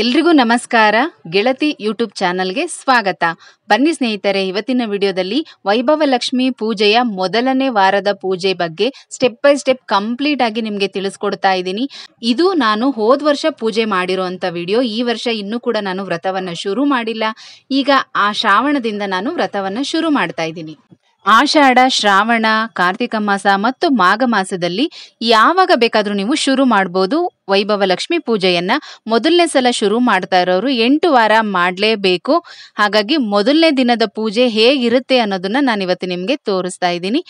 ಎಲ್ರಿಗೂ ನಮಸ್ಕಾರ. ಗೆಳತಿ ಯೂಟ್ಯೂಬ್ ಚಾನಲ್ಗೆ ಸ್ವಾಗತ. ಬನ್ನಿ ಸ್ನೇಹಿತರೆ, ಇವತ್ತಿನ ವಿಡಿಯೋದಲ್ಲಿ ವೈಭವ ಲಕ್ಷ್ಮಿ ಪೂಜೆಯ ಮೊದಲನೇ ವಾರದ ಪೂಜೆ ಬಗ್ಗೆ ಸ್ಟೆಪ್ ಬೈ ಸ್ಟೆಪ್ ಕಂಪ್ಲೀಟ್ ಆಗಿ ನಿಮಗೆ ತಿಳಿಸ್ಕೊಡ್ತಾ ಇದ್ದೀನಿ. ಇದು ನಾನು ಹೋದ ವರ್ಷ ಪೂಜೆ ಮಾಡಿರೋಂಥ ವಿಡಿಯೋ. ಈ ವರ್ಷ ಇನ್ನೂ ಕೂಡ ನಾನು ವ್ರತವನ್ನ ಶುರು ಮಾಡಿಲ್ಲ. ಈಗ ಆ ಶ್ರಾವಣದಿಂದ ನಾನು ವ್ರತವನ್ನ ಶುರು ಮಾಡ್ತಾ ಇದ್ದೀನಿ. ಆಷಾಢ, ಶ್ರಾವಣ, ಕಾರ್ತಿಕ ಮಾಸ ಮತ್ತು ಮಾಘ ಮಾಸದಲ್ಲಿ ಯಾವಾಗ ಬೇಕಾದರೂ ನೀವು ಶುರು ಮಾಡ್ಬೋದು. ವೈಭವ ಲಕ್ಷ್ಮಿ ಪೂಜೆಯನ್ನ ಮೊದಲನೇ ಸಲ ಶುರು ಮಾಡ್ತಾ ಇರೋರು ಎಂಟು ವಾರ ಮಾಡಲೇಬೇಕು. ಹಾಗಾಗಿ ಮೊದಲನೇ ದಿನದ ಪೂಜೆ ಹೇಗಿರುತ್ತೆ ಅನ್ನೋದನ್ನ ನಾನು ಇವತ್ತು ನಿಮಗೆ ತೋರಿಸ್ತಾ ಇದ್ದೀನಿ.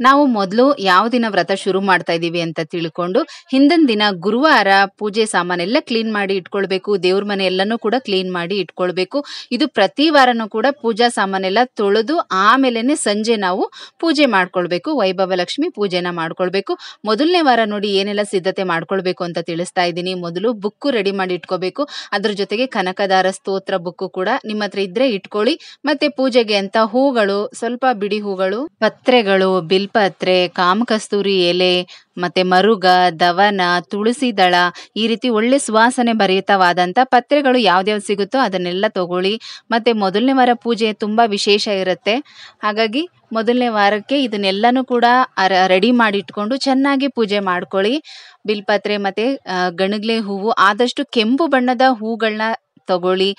ನಾವು ಮೊದಲು ಯಾವ ದಿನ ವ್ರತ ಶುರು ಮಾಡ್ತಾ ಇದ್ದೀವಿ ಅಂತ ತಿಳ್ಕೊಂಡು ಹಿಂದಿನ ದಿನ ಗುರುವಾರ ಪೂಜೆ ಸಾಮಾನೆಲ್ಲ ಕ್ಲೀನ್ ಮಾಡಿ ಇಟ್ಕೊಳ್ಬೇಕು, ದೇವ್ರ ಮನೆ ಎಲ್ಲನೂ ಕೂಡ ಕ್ಲೀನ್ ಮಾಡಿ ಇಟ್ಕೊಳ್ಬೇಕು. ಇದು ಪ್ರತಿ ವಾರನೂ ಕೂಡ ಪೂಜಾ ಸಾಮಾನೆಲ್ಲ ತೊಳೆದು ಆಮೇಲೆ ಸಂಜೆ ನಾವು ಪೂಜೆ ಮಾಡ್ಕೊಳ್ಬೇಕು ವೈಭವ ಲಕ್ಷ್ಮಿ ಪೂಜೆನ ಮಾಡ್ಕೊಳ್ಬೇಕು. ಮೊದಲನೇ ವಾರ ನೋಡಿ ಏನೆಲ್ಲ ಸಿದ್ಧತೆ ಮಾಡ್ಕೊಳ್ಬೇಕು ಅಂತ ತಿಳಿಸ್ತಾ ಇದ್ದೀನಿ. ಮೊದಲು ಬುಕ್ಕು ರೆಡಿ ಮಾಡಿ ಇಟ್ಕೋಬೇಕು ಅದ್ರ ಜೊತೆಗೆ ಕನಕದಾರ ಸ್ತೋತ್ರ ಬುಕ್ಕು ಕೂಡ ನಿಮ್ಮ ಹತ್ರ ಇದ್ರೆ ಇಟ್ಕೊಳ್ಳಿ. ಮತ್ತೆ ಪೂಜೆಗೆ ಅಂತ ಹೂಗಳು, ಸ್ವಲ್ಪ ಬಿಡಿ ಹೂಗಳು, ಪತ್ರೆಗಳು ಬಿಲ್ಪತ್ರೆ ಕಾಮಕಸ್ತೂರಿ ಎಲೆ, ಮತ್ತೆ ಮರುಗ, ದವನ, ತುಳಸಿ ದಳ, ಈ ರೀತಿ ಒಳ್ಳೆ ಸುವಾಸನೆ ಭರಿತವಾದಂಥ ಪತ್ರೆಗಳು ಯಾವ್ದ್ಯಾವ್ದು ಸಿಗುತ್ತೋ ಅದನ್ನೆಲ್ಲ ತಗೊಳ್ಳಿ. ಮತ್ತೆ ಮೊದಲನೇ ವಾರ ಪೂಜೆ ತುಂಬ ವಿಶೇಷ ಇರುತ್ತೆ. ಹಾಗಾಗಿ ಮೊದಲನೇ ವಾರಕ್ಕೆ ಇದನ್ನೆಲ್ಲನೂ ಕೂಡ ರೆಡಿ ಮಾಡಿ ಇಟ್ಕೊಂಡು ಚೆನ್ನಾಗಿ ಪೂಜೆ ಮಾಡ್ಕೊಳ್ಳಿ. ಬಿಲ್ಪತ್ರೆ ಮತ್ತೆ ಗಣಗ್ಲೆ ಹೂವು, ಆದಷ್ಟು ಕೆಂಪು ಬಣ್ಣದ ಹೂಗಳನ್ನ ತಗೊಳ್ಳಿ.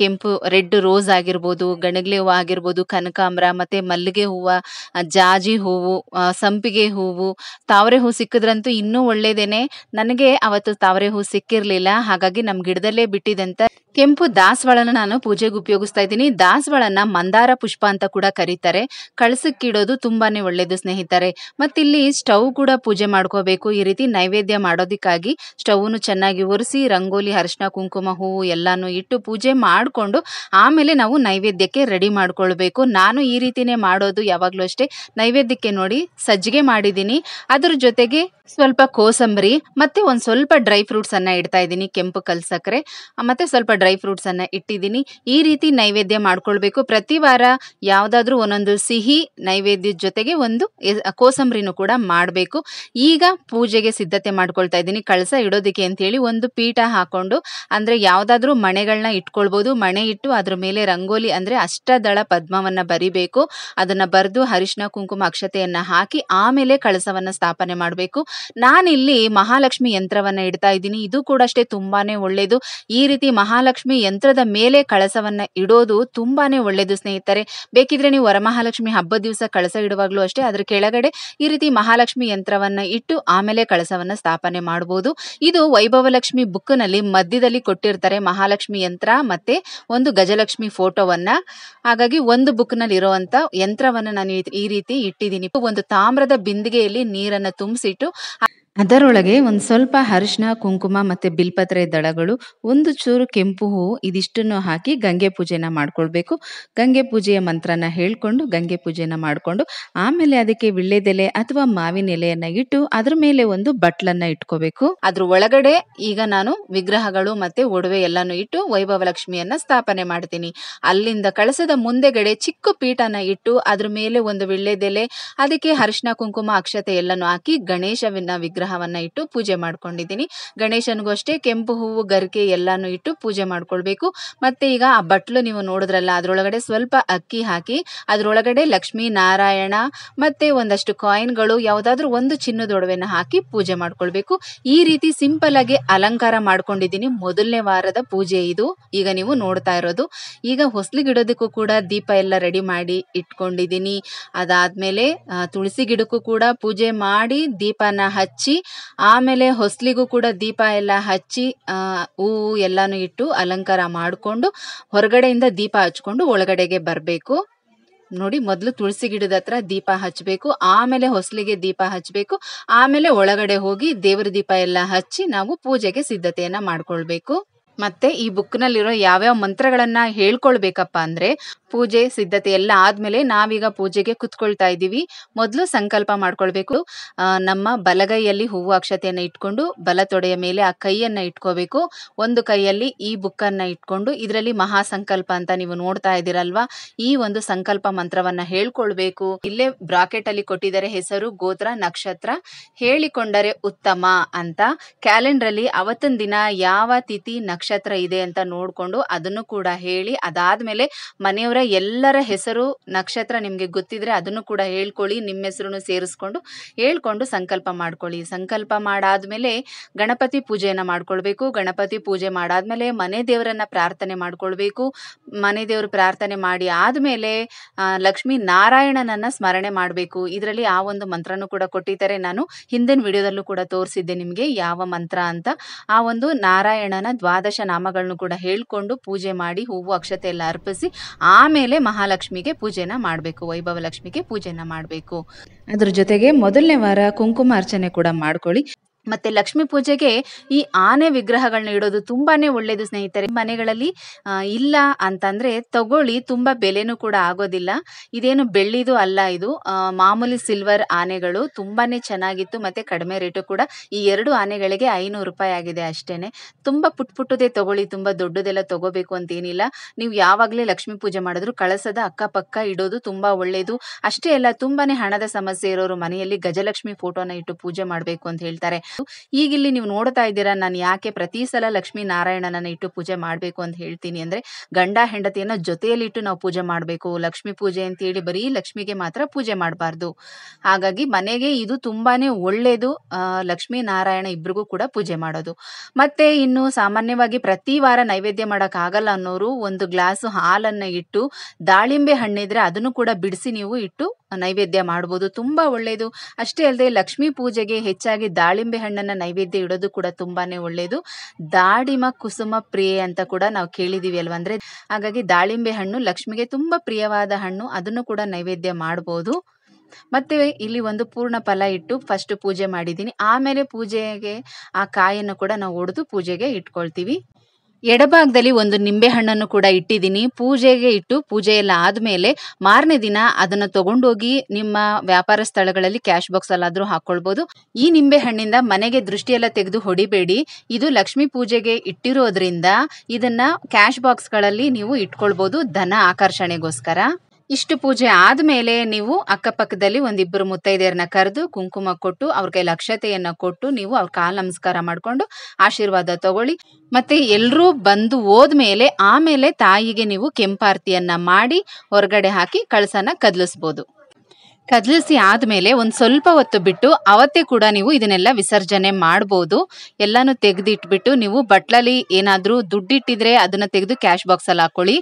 ಕೆಂಪು, ರೆಡ್ ರೋಸ್ ಆಗಿರ್ಬೋದು, ಗಣಗಿಲೆ ಹೂವು ಆಗಿರ್ಬೋದು, ಕನಕಾಂಬರ, ಮತ್ತೆ ಮಲ್ಲಿಗೆ ಹೂವು ಜಾಜಿ ಹೂವು ಸಂಪಿಗೆ ಹೂವು, ತಾವರೆ ಹೂವು ಸಿಕ್ಕಿದ್ರಂತೂ ಇನ್ನೂ ಒಳ್ಳೇದೇನೆ. ನನಗೆ ಅವತ್ತು ತಾವರೆ ಹೂ ಸಿಕ್ಕಿರ್ಲಿಲ್ಲ, ಹಾಗಾಗಿ ನಮ್ ಗಿಡದಲ್ಲೇ ಬಿಟ್ಟಿದಂತ ಕೆಂಪು ದಾಸವಾಳನ ನಾನು ಪೂಜೆಗೆ ಉಪಯೋಗಿಸ್ತಾ ಇದ್ದೀನಿ. ದಾಸವಾಳನ ಮಂದಾರ ಪುಷ್ಪ ಅಂತ ಕೂಡ ಕರೀತಾರೆ. ಕಳಸಕ್ಕಿಡೋದು ತುಂಬಾನೇ ಒಳ್ಳೇದು, ಸ್ನೇಹಿತರೆ. ಮತ್ತಿಲ್ಲಿ ಸ್ಟವ್ ಕೂಡ ಪೂಜೆ ಮಾಡ್ಕೋಬೇಕು. ಈ ರೀತಿ ನೈವೇದ್ಯ ಮಾಡೋದಕ್ಕಾಗಿ ಸ್ಟವ್ನು ಚೆನ್ನಾಗಿ ಒರೆಸಿ, ರಂಗೋಲಿ ಅರಿಶಿನ ಕುಂಕುಮ, ಹೂವು ಎಲ್ಲಾನು ಇಟ್ಟು ಪೂಜೆ ಮಾಡಿಕೊಂಡು ಆಮೇಲೆ ನಾವು ನೈವೇದ್ಯಕ್ಕೆ ರೆಡಿ ಮಾಡ್ಕೊಳ್ಬೇಕು. ನಾನು ಈ ರೀತಿನೇ ಮಾಡೋದು ಯಾವಾಗಲೂ ಅಷ್ಟೇ. ನೈವೇದ್ಯಕ್ಕೆ ನೋಡಿ ಸಜ್ಜಿಗೆ ಮಾಡಿದ್ದೀನಿ. ಅದ್ರ ಜೊತೆಗೆ ಸ್ವಲ್ಪ ಕೋಸಂಬರಿ ಮತ್ತೆ ಒಂದು ಸ್ವಲ್ಪ ಡ್ರೈ ಫ್ರೂಟ್ಸನ್ನು ಇಡ್ತಾ ಇದ್ದೀನಿ. ಕೆಂಪು ಕಲ್ ಸಕ್ಕರೆ ಮತ್ತೆ ಸ್ವಲ್ಪ ಡ್ರೈ ಫ್ರೂಟ್ಸನ್ನು ಇಟ್ಟಿದ್ದೀನಿ. ಈ ರೀತಿ ನೈವೇದ್ಯ ಮಾಡ್ಕೊಳ್ಬೇಕು. ಪ್ರತಿ ವಾರ ಯಾವುದಾದ್ರೂ ಒಂದೊಂದು ಸಿಹಿ ನೈವೇದ್ಯದ ಜೊತೆಗೆ ಒಂದು ಕೋಸಂಬರಿನೂ ಕೂಡ ಮಾಡಬೇಕು. ಈಗ ಪೂಜೆಗೆ ಸಿದ್ಧತೆ ಮಾಡ್ಕೊಳ್ತಾ ಇದ್ದೀನಿ. ಕಳಸ ಇಡೋದಕ್ಕೆ ಅಂತ ಹೇಳಿ ಒಂದು ಪೀಠ ಹಾಕೊಂಡು ಯಾವುದಾದ್ರೂ ಯಾವ್ದಾದ್ರೂ ಮಣೆಗಳನ್ನ ಇಟ್ಕೊಳ್ಬೋದು, ಮಣೆ ಇಟ್ಟು ಅದ್ರ ಮೇಲೆ ರಂಗೋಲಿ ಅಂದ್ರೆ ಅಷ್ಟದಳ ಪದ್ಮವನ್ನ ಬರಿಬೇಕು. ಅದನ್ನ ಬರೆದು ಅರಿಶಿನ ಕುಂಕುಮ ಅಕ್ಷತೆಯನ್ನ ಹಾಕಿ ಆಮೇಲೆ ಕಳಸವನ್ನ ಸ್ಥಾಪನೆ ಮಾಡಬೇಕು. ನಾನಿಲ್ಲಿ ಮಹಾಲಕ್ಷ್ಮಿ ಯಂತ್ರವನ್ನ ಇಡ್ತಾ ಇದ್ದೀನಿ. ಇದು ಕೂಡ ಅಷ್ಟೇ ತುಂಬಾನೇ ಒಳ್ಳೇದು. ಈ ರೀತಿ ಮಹಾಲಕ್ಷ್ಮಿ ಯಂತ್ರದ ಮೇಲೆ ಕಳಸವನ್ನ ಇಡೋದು ತುಂಬಾನೇ ಒಳ್ಳೇದು ಸ್ನೇಹಿತರೆ. ಬೇಕಿದ್ರೆ ನೀವು ವರಮಹಾಲಕ್ಷ್ಮಿ ಹಬ್ಬದ ದಿವಸ ಕಳಸ ಇಡುವಾಗಲೂ ಅಷ್ಟೇ, ಅದ್ರ ಕೆಳಗಡೆ ಈ ರೀತಿ ಮಹಾಲಕ್ಷ್ಮಿ ಯಂತ್ರವನ್ನ ಇಟ್ಟು ಆಮೇಲೆ ಕಳಸವನ್ನ ಸ್ಥಾಪನೆ ಮಾಡಬಹುದು ಇದು ವೈಭವಲಕ್ಷ್ಮಿ ಬುಕ್ನಲ್ಲಿ ಮಧ್ಯದಲ್ಲಿ ಕೊಟ್ಟಿರ್ತಾರೆ ಮಹಾಲಕ್ಷ್ಮಿ ಯಂತ್ರ ಮತ್ತೆ ಒಂದು ಗಜಲಕ್ಷ್ಮಿ ಫೋಟೋವನ್ನ. ಹಾಗಾಗಿ ಒಂದು ಬುಕ್ನಲ್ಲಿ ಇರುವಂತ ಯಂತ್ರವನ್ನ ನಾನು ಈ ರೀತಿ ಇಟ್ಟಿದ್ದೀನಿ. ಒಂದು ತಾಮ್ರದ ಬಿಂದಿಗೆಯಲ್ಲಿ ನೀರನ್ನ ತುಂಬಿಸಿಟ್ಟು ಅದರೊಳಗೆ ಒಂದು ಸ್ವಲ್ಪ ಅರಿಶಿನ ಕುಂಕುಮ ಮತ್ತೆ ಬಿಲ್ಪತ್ರೆ ದಳಗಳು, ಒಂದು ಚೂರು ಕೆಂಪು ಹೂವು ಇದಿಷ್ಟನ್ನು ಹಾಕಿ ಗಂಗೆ ಪೂಜೆನ ಮಾಡ್ಕೊಳ್ಬೇಕು. ಗಂಗೆ ಪೂಜೆಯ ಮಂತ್ರನ ಹೇಳ್ಕೊಂಡು ಗಂಗೆ ಪೂಜೆನ ಮಾಡ್ಕೊಂಡು ಆಮೇಲೆ ಅದಕ್ಕೆ ವಿಳ್ಳೆದೆಲೆ ಅಥವಾ ಮಾವಿನ ಎಲೆಯನ್ನ ಇಟ್ಟು ಅದ್ರ ಮೇಲೆ ಒಂದು ಬಟ್ಲನ್ನ ಇಟ್ಕೋಬೇಕು. ಅದ್ರ ಒಳಗಡೆ ಈಗ ನಾನು ವಿಗ್ರಹಗಳು ಮತ್ತೆ ಒಡವೆ ಎಲ್ಲಾನು ಇಟ್ಟು ವೈಭವ ಲಕ್ಷ್ಮಿಯನ್ನ ಸ್ಥಾಪನೆ ಮಾಡ್ತೀನಿ. ಅಲ್ಲಿಂದ ಕಳಸದ ಮುಂದೆಗಡೆ ಚಿಕ್ಕ ಪೀಠನ ಇಟ್ಟು ಅದ್ರ ಮೇಲೆ ಒಂದು ವಿಳ್ಳೆದೆಲೆ, ಅದಕ್ಕೆ ಅರಿಶಿನ ಕುಂಕುಮ, ಅಕ್ಷತೆ ಎಲ್ಲಾನು ಹಾಕಿ ಗಣೇಶವನ್ನ ವಿಗ್ರಹವನ್ನ ಇಟ್ಟು ಪೂಜೆ ಮಾಡ್ಕೊಂಡಿದ್ದೀನಿ. ಗಣೇಶನಿಗೂ ಅಷ್ಟೇ ಕೆಂಪು ಹೂವು, ಗರಿಕೆ ಎಲ್ಲಾನು ಇಟ್ಟು ಪೂಜೆ ಮಾಡ್ಕೊಳ್ಬೇಕು. ಮತ್ತೆ ಈಗ ಆ ಬಟ್ಲು ನೀವು ನೋಡಿದ್ರಲ್ಲ, ಅದರೊಳಗಡೆ ಸ್ವಲ್ಪ ಅಕ್ಕಿ ಹಾಕಿ, ಅದರೊಳಗಡೆ ಲಕ್ಷ್ಮೀ ನಾರಾಯಣ ಮತ್ತೆ ಒಂದಷ್ಟು ಕಾಯಿನ್ಗಳು, ಯಾವುದಾದ್ರೂ ಒಂದು ಚಿನ್ನದ ಒಡವೆನ ಹಾಕಿ ಪೂಜೆ ಮಾಡ್ಕೊಳ್ಬೇಕು. ಈ ರೀತಿ ಸಿಂಪಲ್ ಆಗಿ ಅಲಂಕಾರ ಮಾಡ್ಕೊಂಡಿದ್ದೀನಿ. ಮೊದಲನೇ ವಾರದ ಪೂಜೆ ಇದು. ಈಗ ನೀವು ನೋಡ್ತಾ ಇರೋದು. ಈಗ ಹೊಸ್ಲಿಗಿಡೋದಕ್ಕೂ ಕೂಡ ದೀಪ ಎಲ್ಲ ರೆಡಿ ಮಾಡಿ ಇಟ್ಕೊಂಡಿದ್ದೀನಿ. ಅದಾದ್ಮೇಲೆ ತುಳಸಿ ಗಿಡಕ್ಕೂ ಕೂಡ ಪೂಜೆ ಮಾಡಿ ದೀಪನ ಹಚ್ಚಿ ಆಮೇಲೆ ಹೊಸ್ಲಿಗೂ ಕೂಡ ದೀಪ ಎಲ್ಲ ಹಚ್ಚಿ ಹೂವು ಎಲ್ಲಾನು ಇಟ್ಟು ಅಲಂಕಾರ ಮಾಡಿಕೊಂಡು ಹೊರಗಡೆಯಿಂದ ದೀಪ ಹಚ್ಕೊಂಡು ಒಳಗಡೆಗೆ ಬರಬೇಕು. ನೋಡಿ, ಮೊದಲು ತುಳಸಿ ಗಿಡದ ಹತ್ರ ದೀಪ ಹಚ್ಚಬೇಕು ಆಮೇಲೆ ಹೊಸಲಿಗೆ ದೀಪ ಹಚ್ಚಬೇಕು ಆಮೇಲೆ ಒಳಗಡೆ ಹೋಗಿ ದೇವರ ದೀಪ ಎಲ್ಲ ಹಚ್ಚಿ ನಾವು ಪೂಜೆಗೆ ಸಿದ್ಧತೆಯನ್ನ ಮಾಡ್ಕೊಳ್ಬೇಕು. ಮತ್ತೆ ಈ ಬುಕ್ನಲ್ಲಿರೋ ಯಾವ್ಯಾವ ಮಂತ್ರಗಳನ್ನ ಹೇಳ್ಕೊಳ್ಬೇಕಪ್ಪ ಅಂದ್ರೆ ಪೂಜೆ, ಸಿದ್ಧತೆ ಎಲ್ಲ ಆದ್ಮೇಲೆ ನಾವೀಗ ಪೂಜೆಗೆ ಕುತ್ಕೊಳ್ತಾ ಇದ್ದೀವಿ. ಮೊದಲು ಸಂಕಲ್ಪ ಮಾಡ್ಕೊಳ್ಬೇಕು. ನಮ್ಮ ಬಲಗೈಯಲ್ಲಿ ಹೂವು ಅಕ್ಷತೆಯನ್ನು ಇಟ್ಕೊಂಡು ಬಲ ತೊಡೆಯ ಮೇಲೆ ಆ ಕೈಯನ್ನ ಇಟ್ಕೋಬೇಕು. ಒಂದು ಕೈಯಲ್ಲಿ ಈ ಬುಕ್ಕನ್ನ ಇಟ್ಕೊಂಡು ಇದರಲ್ಲಿ ಮಹಾ ಸಂಕಲ್ಪ ಅಂತ ನೀವು ನೋಡ್ತಾ ಇದ್ದೀರಲ್ವಾ? ಈ ಒಂದು ಸಂಕಲ್ಪ ಮಂತ್ರವನ್ನ ಹೇಳ್ಕೊಳ್ಬೇಕು. ಇಲ್ಲೇ ಬ್ರಾಕೆಟ್ ಅಲ್ಲಿ ಕೊಟ್ಟಿದ್ದಾರೆ ಹೆಸರು, ಗೋತ್ರ, ನಕ್ಷತ್ರ. ಹೇಳಿಕೊಂಡರೆ ಉತ್ತಮ ಅಂತ ಕ್ಯಾಲೆಂಡರ್ ಅಲ್ಲಿ ಅವತ್ತಿನ ದಿನ ಯಾವ ತಿಥಿ ನಕ್ಷತ್ರ ಇದೆ ಅಂತ ನೋಡಿಕೊಂಡು ಅದನ್ನು ಕೂಡ ಹೇಳಿ, ಅದಾದಮೇಲೆ ಮನೆಯವರ ಎಲ್ಲರ ಹೆಸರು ನಕ್ಷತ್ರ ನಿಮಗೆ ಗೊತ್ತಿದ್ರೆ ಅದನ್ನು ಕೂಡ ಹೇಳ್ಕೊಳ್ಳಿ, ನಿಮ್ಮ ಹೆಸರನ್ನು ಸೇರಿಸ್ಕೊಂಡು ಹೇಳ್ಕೊಂಡು ಸಂಕಲ್ಪ ಮಾಡ್ಕೊಳ್ಳಿ. ಸಂಕಲ್ಪ ಮಾಡಾದ್ಮೇಲೆ ಗಣಪತಿ ಪೂಜೆಯನ್ನು ಮಾಡ್ಕೊಳ್ಬೇಕು. ಗಣಪತಿ ಪೂಜೆ ಮಾಡಾದಮೇಲೆ ಮನೆ ದೇವರನ್ನ ಪ್ರಾರ್ಥನೆ ಮಾಡ್ಕೊಳ್ಬೇಕು. ಮನೆ ದೇವರು ಪ್ರಾರ್ಥನೆ ಮಾಡಿ ಆದ್ಮೇಲೆ ಲಕ್ಷ್ಮೀ ನಾರಾಯಣನನ್ನ ಸ್ಮರಣೆ ಮಾಡಬೇಕು. ಇದರಲ್ಲಿ ಆ ಒಂದು ಮಂತ್ರನೂ ಕೂಡ ಕೊಟ್ಟಿದ್ದಾರೆ. ನಾನು ಹಿಂದಿನ ವಿಡಿಯೋದಲ್ಲೂ ಕೂಡ ತೋರಿಸಿದ್ದೆ ನಿಮಗೆ ಯಾವ ಮಂತ್ರ ಅಂತ. ಆ ಒಂದು ನಾರಾಯಣನ ದ್ವಾದಶ ನಾಮಗಳನ್ನು ಕೂಡ ಹೇಳ್ಕೊಂಡು ಪೂಜೆ ಮಾಡಿ ಹೂವು, ಅಕ್ಷತೆ ಎಲ್ಲ ಅರ್ಪಿಸಿ ಆಮೇಲೆ ಮಹಾಲಕ್ಷ್ಮಿಗೆ ಪೂಜೆನ ಮಾಡಬೇಕು, ವೈಭವ ಲಕ್ಷ್ಮಿಗೆ ಪೂಜೆನ ಮಾಡಬೇಕು. ಅದ್ರ ಜೊತೆಗೆ ಮೊದಲನೇ ವಾರ ಕುಂಕುಮ ಅರ್ಚನೆ ಕೂಡ ಮಾಡ್ಕೊಳ್ಳಿ. ಮತ್ತೆ ಲಕ್ಷ್ಮೀ ಪೂಜೆಗೆ ಈ ಆನೆ ವಿಗ್ರಹಗಳನ್ನ ಇಡೋದು ತುಂಬಾನೇ ಒಳ್ಳೇದು ಸ್ನೇಹಿತರೆ. ಮನೆಗಳಲ್ಲಿ ಇಲ್ಲ ಅಂತಂದ್ರೆ ತಗೊಳ್ಳಿ, ತುಂಬಾ ಬೆಲೆನೂ ಕೂಡ ಆಗೋದಿಲ್ಲ. ಇದೇನು ಬೆಳ್ಳಿದು ಅಲ್ಲ ಇದು. ಮಾಮೂಲಿ ಸಿಲ್ವರ್ ಆನೆಗಳು ತುಂಬಾನೇ ಚೆನ್ನಾಗಿತ್ತು, ಮತ್ತೆ ಕಡಿಮೆ ರೇಟು ಕೂಡ. ಈ ಎರಡು ಆನೆಗಳಿಗೆ ಐನೂರು ರೂಪಾಯಿ ಆಗಿದೆ ಅಷ್ಟೇನೆ. ತುಂಬಾ ಪುಟ್ ಪುಟ್ಟದೇ ತಗೊಳ್ಳಿ, ತುಂಬಾ ದೊಡ್ಡದೆಲ್ಲ ತಗೋಬೇಕು ಅಂತ ಏನಿಲ್ಲ ನೀವು ಯಾವಾಗಲೇ ಲಕ್ಷ್ಮೀ ಪೂಜೆ ಮಾಡಿದ್ರು ಕಳಸದ ಅಕ್ಕಪಕ್ಕ ಇಡೋದು ತುಂಬಾ ಒಳ್ಳೇದು. ಅಷ್ಟೇ ಅಲ್ಲ, ತುಂಬಾನೇ ಹಣದ ಸಮಸ್ಯೆ ಇರೋರು ಮನೆಯಲ್ಲಿ ಗಜಲಕ್ಷ್ಮಿ ಫೋಟೋನ ಇಟ್ಟು ಪೂಜೆ ಮಾಡಬೇಕು ಅಂತ ಹೇಳ್ತಾರೆ. ಈಗ ಇಲ್ಲಿ ನೀವು ನೋಡ್ತಾ ಇದ್ದೀರಾ, ನಾನು ಯಾಕೆ ಪ್ರತಿ ಸಲ ಲಕ್ಷ್ಮೀ ನಾರಾಯಣನನ್ನ ಇಟ್ಟು ಪೂಜೆ ಮಾಡಬೇಕು ಅಂತ ಹೇಳ್ತೀನಿ ಅಂದ್ರೆ, ಗಂಡ ಹೆಂಡತಿಯನ್ನ ಜೊತೆಯಲ್ಲಿ ಇಟ್ಟು ನಾವು ಪೂಜೆ ಮಾಡಬೇಕು. ಲಕ್ಷ್ಮೀ ಪೂಜೆ ಅಂತ ಹೇಳಿ ಬರೀ ಲಕ್ಷ್ಮಿಗೆ ಮಾತ್ರ ಪೂಜೆ ಮಾಡಬಾರ್ದು. ಹಾಗಾಗಿ ಮನೆಗೆ ಇದು ತುಂಬಾನೇ ಒಳ್ಳೆಯದು ಲಕ್ಷ್ಮೀ ನಾರಾಯಣ ಇಬ್ರಿಗೂ ಕೂಡ ಪೂಜೆ ಮಾಡೋದು. ಮತ್ತೆ ಇನ್ನು ಸಾಮಾನ್ಯವಾಗಿ ಪ್ರತಿ ವಾರ ನೈವೇದ್ಯ ಮಾಡೋಕ್ಕಾಗಲ್ಲ ಅನ್ನೋರು ಒಂದು ಗ್ಲಾಸ್ ಹಾಲನ್ನ ಇಟ್ಟು, ದಾಳಿಂಬೆ ಹಣ್ಣಿದ್ರೆ ಅದನ್ನು ಕೂಡ ಬಿಡಿಸಿ ನೀವು ಇಟ್ಟು ನೈವೇದ್ಯ ಮಾಡ್ಬೋದು. ತುಂಬಾ ಒಳ್ಳೆಯದು ಅಷ್ಟೇ ಅಲ್ಲದೆ ಲಕ್ಷ್ಮೀ ಪೂಜೆಗೆ ಹೆಚ್ಚಾಗಿ ದಾಳಿಂಬೆ ಹಣ್ಣನ್ನು ನೈವೇದ್ಯ ಇಡೋದು ಕೂಡ ತುಂಬಾನೇ ಒಳ್ಳೆಯದು ದಾಡಿಮ ಕುಸುಮ ಪ್ರಿಯೆ ಅಂತ ಕೂಡ ನಾವು ಕೇಳಿದೀವಿ ಅಲ್ವಾ ಅಂದ್ರೆ, ಹಾಗಾಗಿ ದಾಳಿಂಬೆ ಹಣ್ಣು ಲಕ್ಷ್ಮಿಗೆ ತುಂಬಾ ಪ್ರಿಯವಾದ ಹಣ್ಣು. ಅದನ್ನು ಕೂಡ ನೈವೇದ್ಯ ಮಾಡ್ಬೋದು. ಮತ್ತೆ ಇಲ್ಲಿ ಒಂದು ಪೂರ್ಣ ಫಲ ಇಟ್ಟು ಫಸ್ಟ್ ಪೂಜೆ ಮಾಡಿದ್ದೀನಿ. ಆಮೇಲೆ ಪೂಜೆಗೆ ಆ ಕಾಯನ್ನು ಕೂಡ ನಾವು ಒಡೆದು ಪೂಜೆಗೆ ಇಟ್ಕೊಳ್ತೀವಿ. ಎಡಭಾಗದಲ್ಲಿ ಒಂದು ನಿಂಬೆ ಹಣ್ಣನ್ನು ಕೂಡ ಇಟ್ಟಿದ್ದೀನಿ. ಪೂಜೆಗೆ ಇಟ್ಟು ಪೂಜೆ ಎಲ್ಲ ಆದ್ಮೇಲೆ ಮಾರನೇ ದಿನ ಅದನ್ನು ತಗೊಂಡೋಗಿ ನಿಮ್ಮ ವ್ಯಾಪಾರ ಸ್ಥಳಗಳಲ್ಲಿ ಕ್ಯಾಶ್ ಬಾಕ್ಸ್ ಅಲ್ಲಾದ್ರೂ ಹಾಕೊಳ್ಬಹುದು ಈ ನಿಂಬೆ ಹಣ್ಣಿಂದ ಮನೆಗೆ ದೃಷ್ಟಿಯೆಲ್ಲ ತೆಗೆದು ಹೊಡಿಬೇಡಿ. ಇದು ಲಕ್ಷ್ಮೀ ಪೂಜೆಗೆ ಇಟ್ಟಿರೋದ್ರಿಂದ ಇದನ್ನ ಕ್ಯಾಶ್ ಬಾಕ್ಸ್ಗಳಲ್ಲಿ ನೀವು ಇಟ್ಕೊಳ್ಬಹುದು ಧನ ಆಕರ್ಷಣೆಗೋಸ್ಕರ. ಇಷ್ಟು ಪೂಜೆ ಆದ್ಮೇಲೆ ನೀವು ಅಕ್ಕಪಕ್ಕದಲ್ಲಿ ಒಂದಿಬ್ಬರು ಮುತ್ತೈದೆಯರನ್ನ ಕರೆದು ಕುಂಕುಮ ಕೊಟ್ಟು ಅವ್ರಿಗೆ ಲಕ್ಷತೆಯನ್ನ ಕೊಟ್ಟು ನೀವು ಅವ್ರ ಕಾಲ ನಮಸ್ಕಾರ ಮಾಡ್ಕೊಂಡು ಆಶೀರ್ವಾದ ತಗೊಳ್ಳಿ. ಮತ್ತೆ ಎಲ್ಲರೂ ಬಂದು ಹೋದ್ಮೇಲೆ ಆಮೇಲೆ ತಾಯಿಗೆ ನೀವು ಕೆಂಪಾರ್ತಿಯನ್ನ ಮಾಡಿ ಹೊರಗಡೆ ಹಾಕಿ ಕಳಸನ ಕದಲಿಸ್ಬೋದು. ಕದಲಿಸಿ ಆದ್ಮೇಲೆ ಒಂದು ಸ್ವಲ್ಪ ಹೊತ್ತು ಬಿಟ್ಟು ಅವತ್ತೇ ಕೂಡ ನೀವು ಇದನ್ನೆಲ್ಲ ವಿಸರ್ಜನೆ ಮಾಡ್ಬೋದು. ಎಲ್ಲಾನು ತೆಗೆದಿಟ್ಬಿಟ್ಟು ನೀವು ಬಟ್ಲಲ್ಲಿ ಏನಾದರೂ ದುಡ್ಡಿಟ್ಟಿದ್ರೆ ಅದನ್ನ ತೆಗೆದು ಕ್ಯಾಶ್ ಬಾಕ್ಸ್ ಅಲ್ಲಿ ಹಾಕೊಳ್ಳಿ.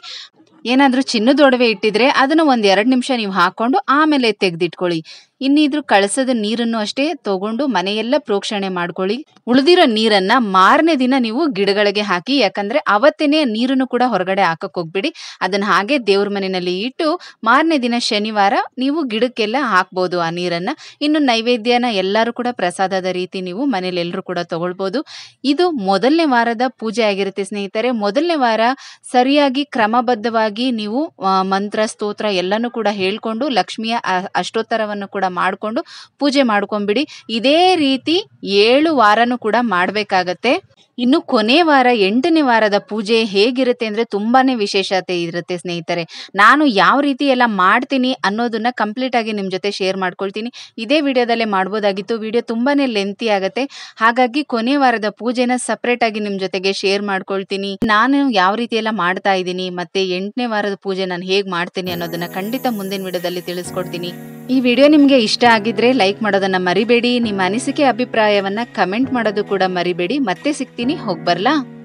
ಏನಾದ್ರೂ ಚಿನ್ನದ ಒಡವೆ ಇಟ್ಟಿದ್ರೆ ಅದನ್ನ ಒಂದ್ ಎರಡ್ ನಿಮಿಷ ನೀವು ಹಾಕೊಂಡು ಆಮೇಲೆ ತೆಗೆದಿಟ್ಕೊಳ್ಳಿ. ಇನ್ನಿದ್ರು ಕಳಸದ ನೀರನ್ನು ಅಷ್ಟೇ ತಗೊಂಡು ಮನೆಯೆಲ್ಲ ಪ್ರೋಕ್ಷಣೆ ಮಾಡ್ಕೊಳ್ಳಿ. ಉಳಿದಿರೋ ನೀರನ್ನ ಮಾರನೇ ದಿನ ನೀವು ಗಿಡಗಳಿಗೆ ಹಾಕಿ, ಯಾಕಂದ್ರೆ ಅವತ್ತೇನೆ ನೀರನ್ನು ಕೂಡ ಹೊರಗಡೆ ಹಾಕಕ್ ಹೋಗ್ಬಿಡಿ. ಅದನ್ನ ಹಾಗೆ ದೇವ್ರ ಮನೆಯಲ್ಲಿ ಇಟ್ಟು ಮಾರನೇ ದಿನ ಶನಿವಾರ ನೀವು ಗಿಡಕ್ಕೆಲ್ಲ ಹಾಕ್ಬೋದು ಆ ನೀರನ್ನ. ಇನ್ನು ನೈವೇದ್ಯನ ಎಲ್ಲರೂ ಕೂಡ ಪ್ರಸಾದದ ರೀತಿ ನೀವು ಮನೇಲಿ ಎಲ್ಲರೂ ಕೂಡ ತಗೊಳ್ಬೋದು. ಇದು ಮೊದಲನೇ ವಾರದ ಪೂಜೆ ಆಗಿರುತ್ತೆ ಸ್ನೇಹಿತರೆ. ಮೊದಲನೇ ವಾರ ಸರಿಯಾಗಿ ಕ್ರಮಬದ್ಧವಾಗಿ ನೀವು ಮಂತ್ರ, ಸ್ತೋತ್ರ ಎಲ್ಲನೂ ಕೂಡ ಹೇಳ್ಕೊಂಡು ಲಕ್ಷ್ಮಿಯ ಅಷ್ಟೋತ್ತರವನ್ನು ಕೂಡ ಮಾಡಿಕೊಂಡು ಪೂಜೆ ಮಾಡ್ಕೊಂಬಿಡಿ ಇದೇ ರೀತಿ ಏಳು ವಾರನೂ ಕೂಡ ಮಾಡಬೇಕಾಗತ್ತೆ. ಇನ್ನು ಕೊನೆ ವಾರ, ಎಂಟನೇ ವಾರದ ಪೂಜೆ ಹೇಗಿರುತ್ತೆ ಅಂದ್ರೆ ತುಂಬಾನೇ ವಿಶೇಷತೆ ಇರುತ್ತೆ ಸ್ನೇಹಿತರೆ. ನಾನು ಯಾವ ರೀತಿ ಎಲ್ಲ ಮಾಡ್ತೀನಿ ಅನ್ನೋದನ್ನ ಕಂಪ್ಲೀಟ್ ಆಗಿ ನಿಮ್ ಜೊತೆ ಶೇರ್ ಮಾಡ್ಕೊಳ್ತೀನಿ. ಇದೇ ವಿಡಿಯೋದಲ್ಲೇ ಮಾಡ್ಬೋದಾಗಿತ್ತು. ವಿಡಿಯೋ ತುಂಬಾನೇ ಲೆಂತಿ ಆಗುತ್ತೆ. ಹಾಗಾಗಿ ಕೊನೆ ವಾರದ ಪೂಜೆನ ಸಪ್ರೇಟಾಗಿ ಆಗಿ ನಿಮ್ ಜೊತೆಗೆ ಶೇರ್ ಮಾಡ್ಕೊಳ್ತೀನಿ. ನಾನು ಯಾವ ರೀತಿ ಎಲ್ಲ ಮಾಡ್ತಾ ಇದ್ದೀನಿ, ಮತ್ತೆ ಎಂಟನೇ ವಾರದ ಪೂಜೆ ನಾನು ಹೇಗೆ ಮಾಡ್ತೀನಿ ಅನ್ನೋದನ್ನ ಖಂಡಿತ ಮುಂದಿನ ವಿಡಿಯೋದಲ್ಲಿ ತಿಳಿಸ್ಕೊಡ್ತೀನಿ. ಈ ವಿಡಿಯೋ ನಿಮಗೆ ಇಷ್ಟ ಆಗಿದ್ರೆ ಲೈಕ್ ಮಾಡೋದನ್ನ ಮರಿಬೇಡಿ. ನಿಮ್ಮ ಅನಿಸಿಕೆ, ಅಭಿಪ್ರಾಯವನ್ನ ಕಮೆಂಟ್ ಮಾಡೋದು ಕೂಡ ಮರಿಬೇಡಿ. ಮತ್ತೆ ಸಿಗ್ತೀನಿ. ಹೋಗ್ಬರ್ಲಾ?